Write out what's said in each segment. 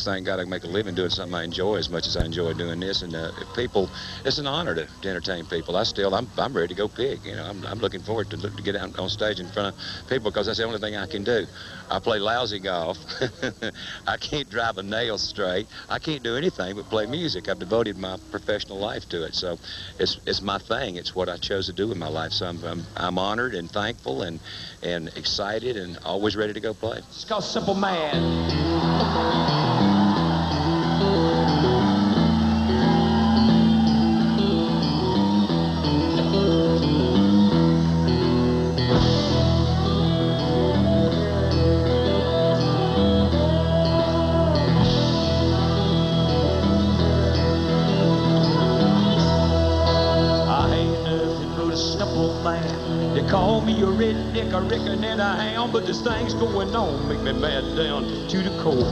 just thank God I can make a living doing something I enjoy as much as I enjoy doing this. And uh, people, it's an honor to, to entertain people. I still, I'm, I'm ready to go big. You know, I'm, I'm looking forward to to get out on stage in front of people because that's the only thing I can do. I play lousy golf. I can't drive a nail straight. I can't do anything but play music. I've devoted my professional life to it. So it's, it's my thing. It's what I chose to do with my life. So I'm, I'm, I'm honored and thankful and, and excited and always ready to go play. It's called Simple Man. call me a redneck, I reckon that I am, but this thing's going on, make me mad down to the core.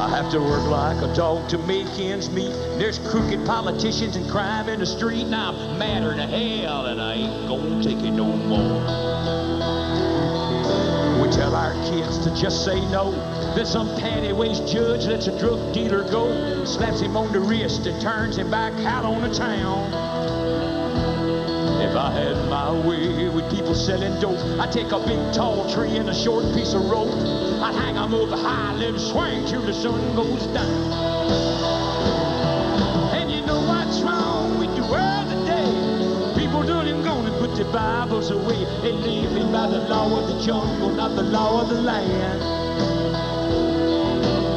I have to work like a dog to make ends meet. There's crooked politicians and crime in the street, and I'm madder than hell, and I ain't gonna take it no more. We tell our kids to just say no. Then some patty-waist judge lets a drug dealer go, slaps him on the wrist and turns him back out on the town. If I had my way with people selling dope, I'd take a big tall tree and a short piece of rope. I'd hang 'em over high, let 'em swing till the sun goes down. And you know what's wrong with the world today? People don't even gonna put their Bibles away. They living by the law of the jungle, not the law of the land.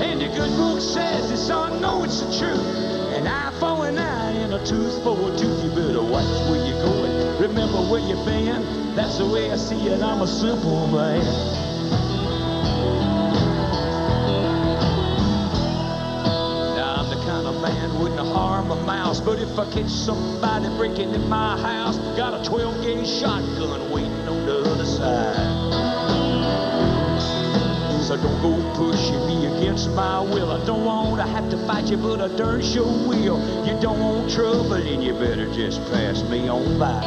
And the good book says this song, know it's the truth. An eye for an eye and a tooth for a tooth. You better watch where going. Remember where you've been. That's the way I see it. I'm a simple man. Now I'm the kind of man wouldn't harm a mouse, but if I catch somebody breaking in my house, got a 12 gauge shotgun waiting on the other side. So don't go pushing me against my will. I don't want to have to fight you, but I darn sure will. You don't want trouble, and you better just pass me on by.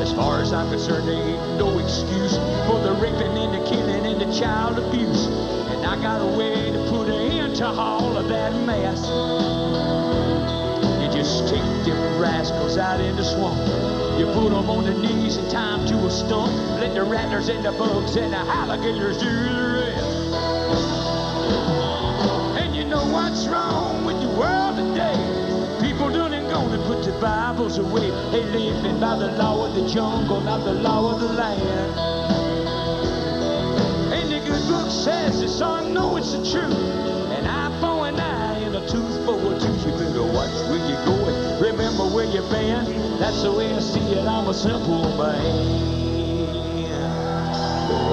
As far as I'm concerned, there ain't no excuse for the raping and the killing and the child abuse. And I got a way to put an end to all of that mess. You just take them rascals out in the swamp. You put them on their knees and them to a stump. Let the rattlers and the bugs and the alligators do the rest. And you know what's wrong with the world today? People done and gone and put the Bibles away. They living by the law of the jungle, not the law of the land. And the good book says the song, know it's the truth. An eye for an eye and a tooth for a tooth. You better watch where you're going. Remember where you've been. That's the way I see it. I'm a simple man.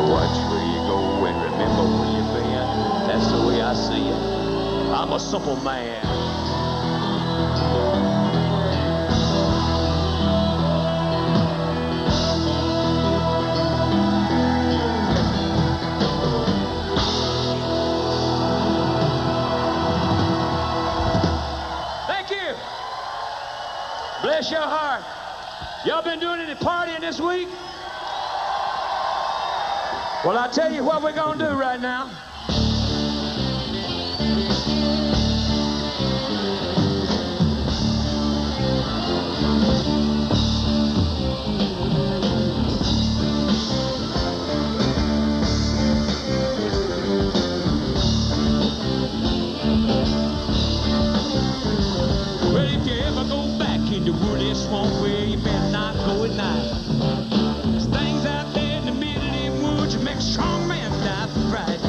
Watch where you go and remember where you've I see it. I'm a simple man. Thank you. Bless your heart. Y'all been doing any partying this week? Well, I'll tell you what we're going to do right now. Woody swamp where you better not go at night. There's things out there in the middle of woods that make a strong men die for fright.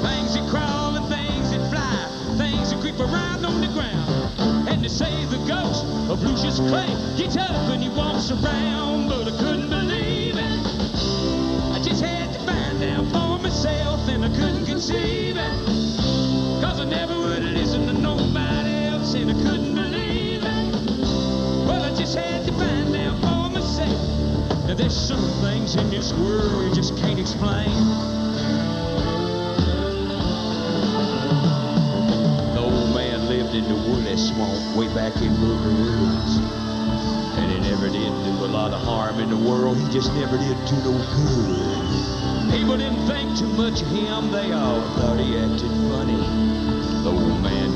Things that crawl and things that fly, things that creep around on the ground. And they say the ghost of Lucius Clay gets up and he walks around, but I couldn't believe it. I just had to find out for myself and I couldn't conceive it. Cause I never would listen to nobody else and I couldn't there's some things in this world you just can't explain. The old man lived in the Wooley swamp way back in Booger Woods. And he never did do a lot of harm in the world. He just never did do no good. People didn't think too much of him, they all thought he acted funny. The old man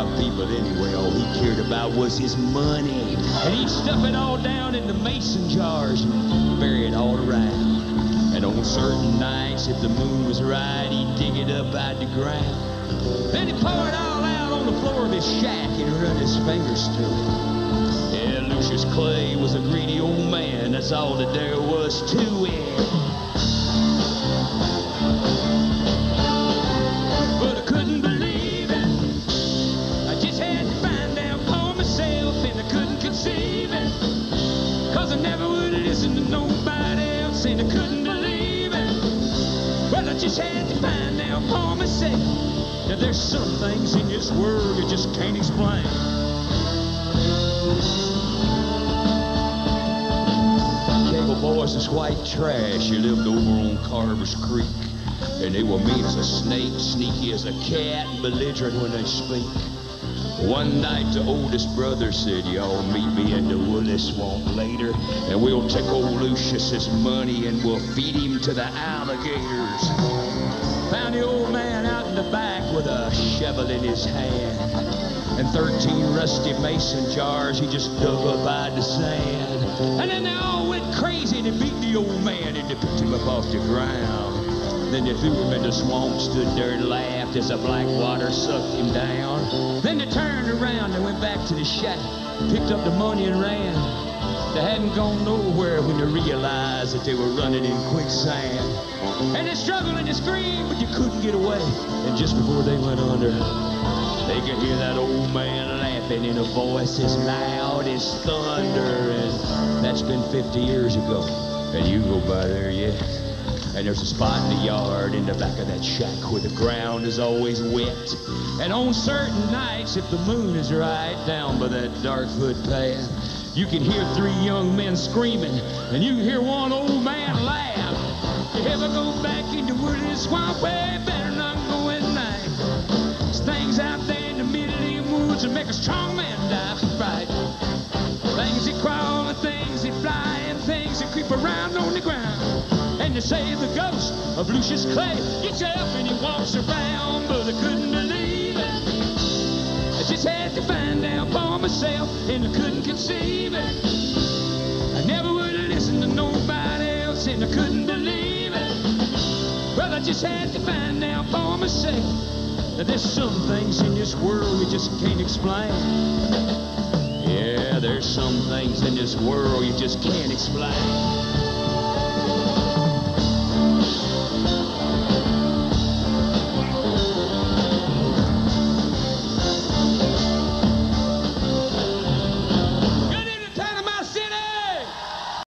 about anyway, all he cared about was his money. And he'd stuff it all down into mason jars and bury it all around. And on certain nights, if the moon was right, he'd dig it up out the ground. Then he'd pour it all out on the floor of his shack and run his fingers through it. Yeah, Lucius Clay was a greedy old man, that's all that there was to it. There's some things in this world you just can't explain. Cable boys is white trash. You lived over on Carver's Creek. And they were mean as a snake, sneaky as a cat, belligerent when they speak. One night, the oldest brother said, Y'all meet me in the Wooley swamp later, and we'll take old Lucius's money and we'll feed him to the alligators. Found the old man out in the back with a shovel in his hand. And 13 rusty mason jars he just dug up out the sand. And then they all went crazy they beat the old man and they picked him up off the ground. Then they threw him in the swamp, stood there and laughed as the black water sucked him down. Then they turned around and went back to the shack, picked up the money and ran. Gone nowhere when they realized that they were running in quicksand. And they struggled and they screamed, but you couldn't get away. And just before they went under, they could hear that old man laughing in a voice as loud as thunder. And that's been 50 years ago. And you go by there yet. And there's a spot in the yard in the back of that shack where the ground is always wet. And on certain nights, if the moon is right down by that dark foot path, you can hear three young men screaming, and you can hear one old man laugh. You ever go back into Wooley swamp, way better not go at night. Things out there in the middle of the woods that make a strong man die for fright. Things that crawl and things that fly and things that creep around on the ground. And they say the ghost of Lucius Clay gets up and he walks around, but I couldn't believe just had to find out for myself, and I couldn't conceive it. I never would have listened to nobody else, and I couldn't believe it. Well, I just had to find out for myself that there's some things in this world you just can't explain. Yeah, there's some things in this world you just can't explain.